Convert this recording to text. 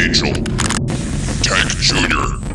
Angel. Tank Jr.